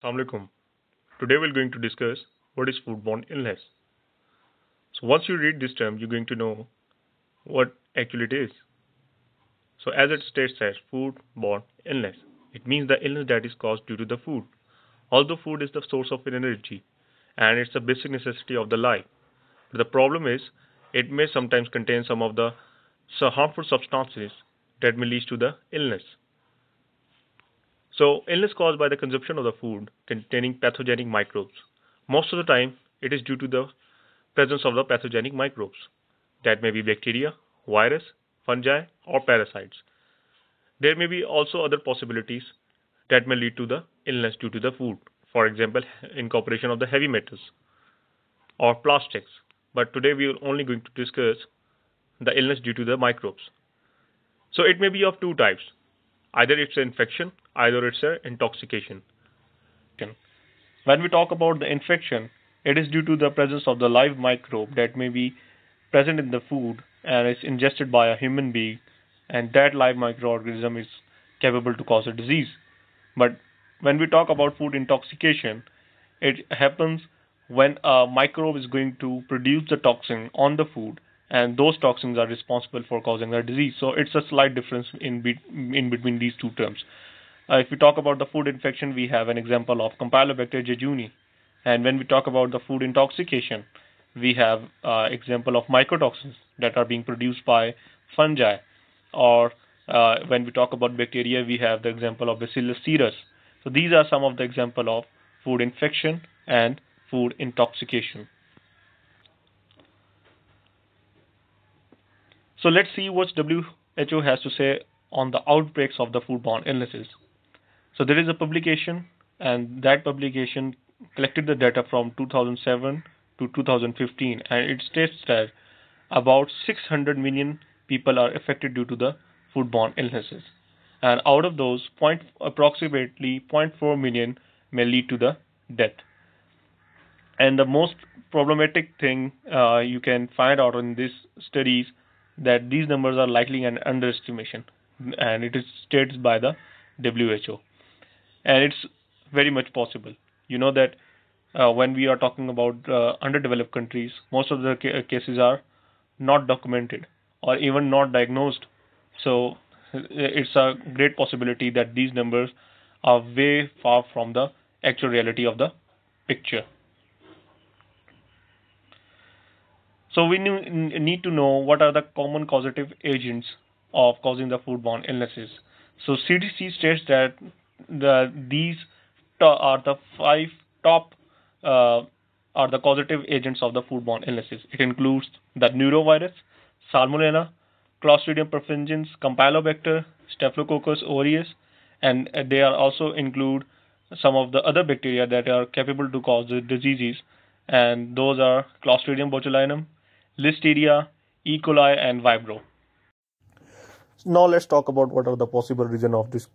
Assalamualaikum. Today we're going to discuss what is foodborne illness. So once you read this term, you're going to know what actually it is. So as it states as foodborne illness, it means the illness that is caused due to the food. Although food is the source of energy and it's a basic necessity of the life, but the problem is it may sometimes contain some of the harmful substances that may lead to the illness. So illness caused by the consumption of the food containing pathogenic microbes. Most of the time it is due to the presence of the pathogenic microbes. That may be bacteria, virus, fungi or parasites. There may be also other possibilities that may lead to the illness due to the food. For example, incorporation of the heavy metals or plastics. But today we are only going to discuss the illness due to the microbes. So it may be of two types. Either it's an infection, either it's an intoxication. When we talk about the infection, it is due to the presence of the live microbe that may be present in the food and is ingested by a human being and that live microorganism is capable to cause a disease. But when we talk about food intoxication, it happens when a microbe is going to produce the toxin on the food and those toxins are responsible for causing the disease. So it's a slight difference in, be in between these two terms. Uh, if we talk about the food infection, we have an example of Campylobacter jejuni. And when we talk about the food intoxication, we have uh, example of mycotoxins that are being produced by fungi. Or uh, when we talk about bacteria, we have the example of Bacillus cereus. So these are some of the example of food infection and food intoxication. So let's see what WHO has to say on the outbreaks of the foodborne illnesses. So there is a publication and that publication collected the data from 2007 to 2015 and it states that about 600 million people are affected due to the foodborne illnesses. And out of those point, approximately 0.4 million may lead to the death. And the most problematic thing uh, you can find out in these studies that these numbers are likely an underestimation and it is stated by the WHO and it's very much possible. You know that uh, when we are talking about uh, underdeveloped countries most of the ca cases are not documented or even not diagnosed. So it's a great possibility that these numbers are way far from the actual reality of the picture. So we need to know what are the common causative agents of causing the foodborne illnesses. So CDC states that the, these are the five top uh, are the causative agents of the foodborne illnesses. It includes the norovirus, salmonella, Clostridium perfringens, Campylobacter, Staphylococcus aureus, and they are also include some of the other bacteria that are capable to cause the diseases, and those are Clostridium botulinum, Listeria, E. coli, and Vibrio. Now let's talk about what are the possible reasons of this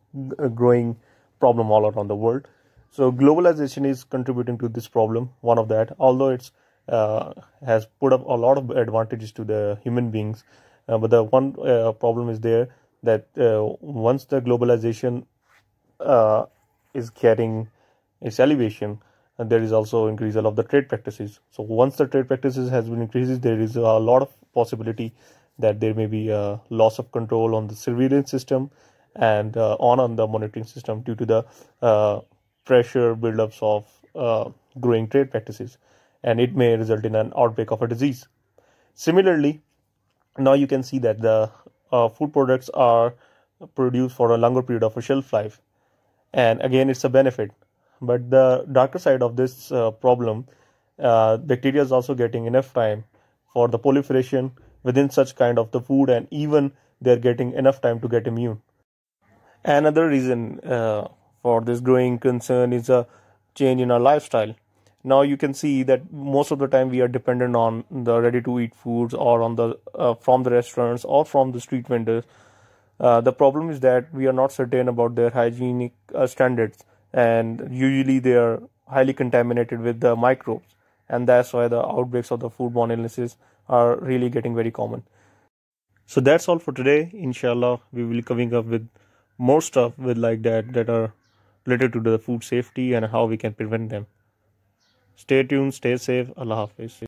growing problem all around the world. So globalization is contributing to this problem. One of that, although it's uh, has put up a lot of advantages to the human beings, uh, but the one uh, problem is there that uh, once the globalization uh, is getting its elevation, and there is also increase of the trade practices. So once the trade practices has been increased, there is a lot of possibility that there may be a loss of control on the surveillance system and uh, on on the monitoring system due to the uh, pressure buildups of uh, growing trade practices, and it may result in an outbreak of a disease. Similarly, now you can see that the food products are produced for a longer period of a shelf life, and again, it's a benefit but the darker side of this problem, uh, bacteria is also getting enough time for the proliferation within such kind of the food, and even they're getting enough time to get immune. Another reason uh, for this growing concern is a change in our lifestyle. Now you can see that most of the time we are dependent on the ready-to-eat foods or on the uh, from the restaurants or from the street vendors. Uh, the problem is that we are not certain about their hygienic uh, standards and usually they are highly contaminated with the microbes and that's why the outbreaks of the foodborne illnesses are really getting very common so that's all for today inshallah we will be coming up with more stuff with like that that are related to the food safety and how we can prevent them. Stay tuned, stay safe. Allah Hafiz.